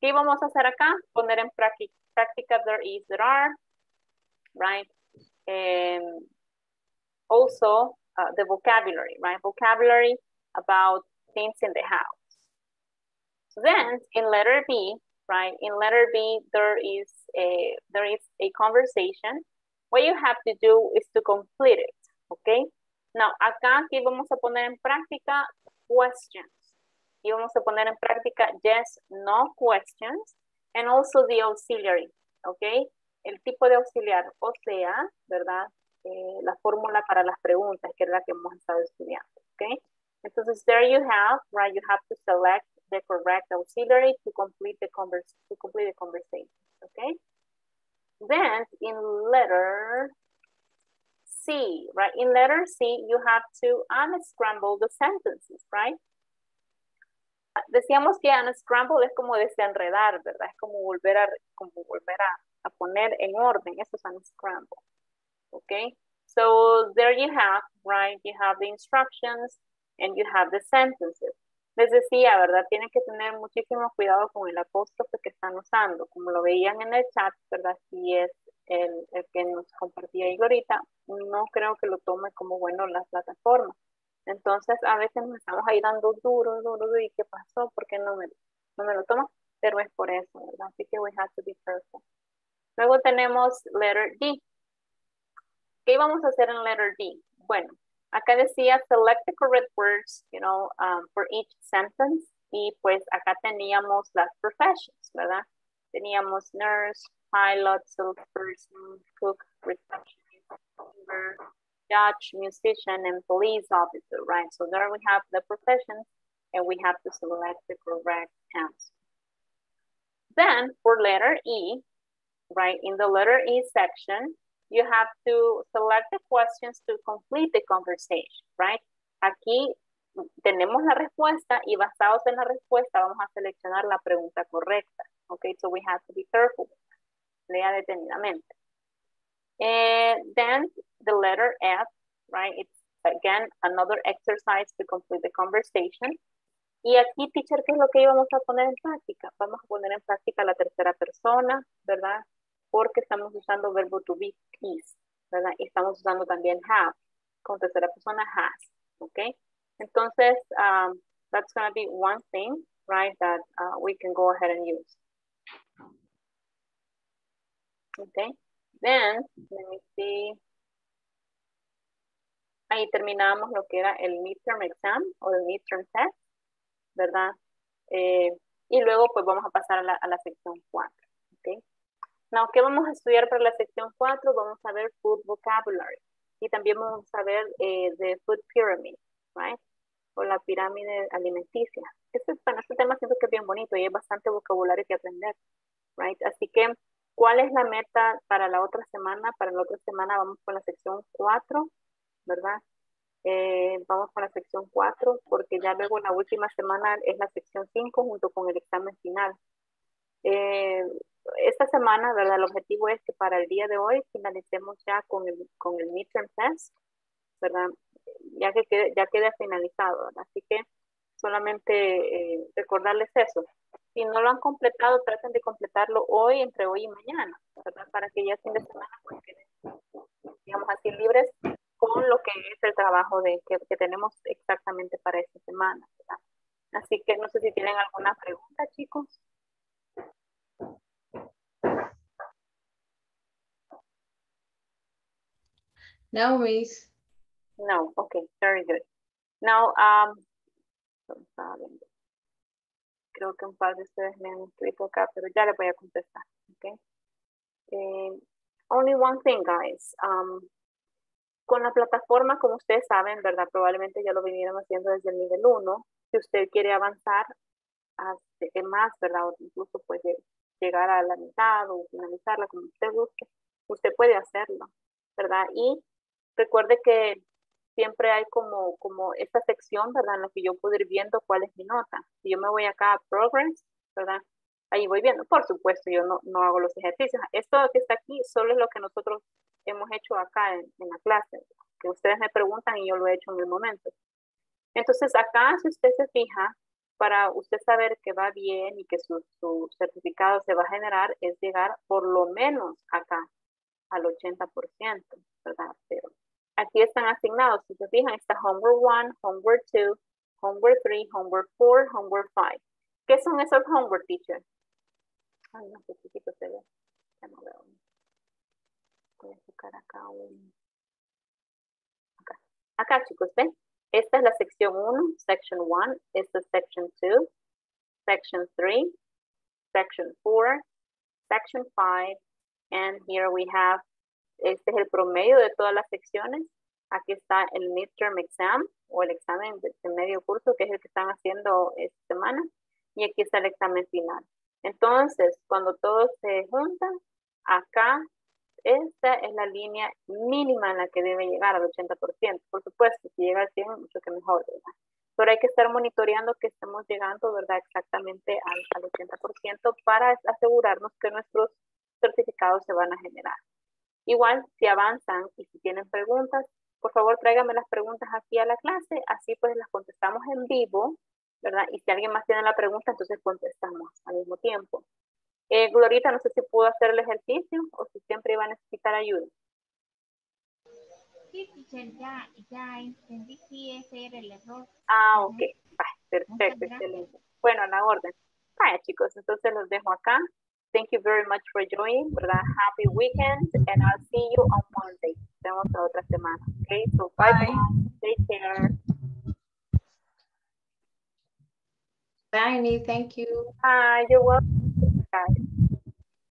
¿Qué vamos a hacer acá? Poner en práctica, there is, there are, right? Um, also, uh, the vocabulary, right? Vocabulary about things in the house. Then, in letter B, right? In letter B, there is a, there is a conversation. What you have to do is to complete it, okay? Now, acá aquí vamos a poner en práctica questions. Y vamos a poner en práctica yes, no questions. And also the auxiliary, okay? El tipo de auxiliar, o sea, ¿verdad? Eh, la fórmula para las preguntas, que es la que hemos estado estudiando, okay? Entonces, there you have, right? You have to select the correct auxiliary to complete the, convers to complete the conversation, okay? Then, in letter C, right? In letter C, you have to unscramble the sentences, right? Decíamos que unscramble es como desenredar, ¿verdad? Es como volver a, como volver a, a poner en orden. Eso es unscramble, okay? So there you have, right? You have the instructions and you have the sentences. Les decía, ¿verdad? Tienen que tener muchísimo cuidado con el apóstrofe que están usando. Como lo veían en el chat, ¿verdad? Si es el, el que nos compartía ahí ahorita, no creo que lo tome como bueno las plataformas. Entonces, a veces nos estamos ahí dando duro, duro, duro, ¿y qué pasó? ¿Por qué no me, no me lo toma? Pero es por eso, ¿verdad? Así que we have to be careful. Luego tenemos letter D. ¿Qué vamos a hacer en letter D? Bueno, acá decía select the correct words, you know, um, for each sentence. Y pues acá teníamos las professions, ¿verdad? Teníamos nurse, pilot, salesperson, cook, receptionist, driver, judge, musician, and police officer, right? So there we have the professions and we have to select the correct answer. Then for letter E, right, in the letter E section, you have to select the questions to complete the conversation, right? Aquí tenemos la respuesta y basados en la respuesta vamos a seleccionar la pregunta correcta. Okay, so we have to be careful. Lea detenidamente. And then the letter F, right? It's again another exercise to complete the conversation. Y aquí, teacher, ¿qué es lo que íbamos a poner en práctica? Vamos a poner en práctica la tercera persona, ¿verdad? Porque estamos usando verbo to be is, ¿verdad? Y estamos usando también have, con tercera persona has, ¿ok? Entonces, um, that's going to be one thing, right, that uh, we can go ahead and use. Okay, then, let me see. Ahí terminamos lo que era el midterm exam o el midterm test, ¿verdad? Eh, y luego pues vamos a pasar a la, a la sección 4, ¿ok? Now, ¿qué vamos a estudiar para la sección 4? Vamos a ver food vocabulary. Y también vamos a ver eh, the food pyramid, right? O la pirámide alimenticia. Este, bueno, este tema siento que es bien bonito y hay bastante vocabulario que aprender, right? Así que, ¿cuál es la meta para la otra semana? Para la otra semana vamos con la sección 4, ¿verdad? Eh, vamos con la sección 4 porque ya luego la última semana es la sección 5 junto con el examen final. Eh, esta semana, ¿verdad? El objetivo es que para el día de hoy finalicemos ya con el, con el midterm test, ¿verdad? Ya que quede, ya quede finalizado. Así que solamente eh, recordarles eso. Si no lo han completado, traten de completarlo hoy, entre hoy y mañana, ¿verdad? Para que ya fin de semana pues queden, digamos así, libres con lo que es el trabajo de, que, que tenemos exactamente para esta semana, ¿verdad? Así que no sé si tienen alguna pregunta, chicos. No, Miss. No, okay, very good. Now, um, creo que un par de ustedes me han escrito acá, pero ya les voy a contestar, okay? Eh, only one thing, guys. Um, con la plataforma, como ustedes saben, ¿verdad? Probablemente ya lo vinieron haciendo desde el nivel 1. Si usted quiere avanzar más, ¿verdad? Incluso puede llegar a la mitad o finalizarla como usted guste, usted puede hacerlo, ¿verdad? Y recuerde que siempre hay como, como esta sección, ¿verdad? En la que yo puedo ir viendo cuál es mi nota. Si yo me voy acá a Progress, ¿verdad? Ahí voy viendo. Por supuesto, yo no, no hago los ejercicios. Esto que está aquí solo es lo que nosotros hemos hecho acá en, en la clase, que ustedes me preguntan y yo lo he hecho en el momento. Entonces, acá, si usted se fija, para usted saber que va bien y que su, su certificado se va a generar, es llegar por lo menos acá, al 80%, ¿verdad? Pero aquí están asignados, si se fijan, está Homework 1, Homework 2, Homework 3, Homework 4, Homework 5. ¿Qué son esos homework, teacher? Ay, no sé si se ve. Ya no veo. Voy a sacar acá un... Acá, acá chicos, ¿ven? Esta es la sección 1, section 1. Esta es section 2, section 3, section 4, section 5, and here we have, este es el promedio de todas las secciones. Aquí está el midterm exam o el examen de, de medio curso, que es el que están haciendo esta semana. Y aquí está el examen final. Entonces, cuando todos se juntan, acá esta es la línea mínima en la que debe llegar al 80%. Por supuesto, si llega al 100, mucho que mejor, ¿verdad? Pero hay que estar monitoreando que estemos llegando, ¿verdad? Exactamente al, al 80% para asegurarnos que nuestros certificados se van a generar. Igual, si avanzan y si tienen preguntas, por favor tráigame las preguntas aquí a la clase, así pues las contestamos en vivo, ¿verdad? Y si alguien más tiene la pregunta, entonces contestamos al mismo tiempo. Eh, Glorita, no sé si pudo hacer el ejercicio o si siempre iba a necesitar ayuda. Sí, teacher, ya, ya entendí que ese era el error. Ah, ok. perfecto, excelente. Bueno, a la orden. Vaya, chicos, entonces los dejo acá. Thank you very much for joining, ¿verdad? Happy weekend, and I'll see you on Monday. Nos vemos la otra semana. Okay, so bye. bye. Take care. Bye, thank you. Bye, you're welcome. bad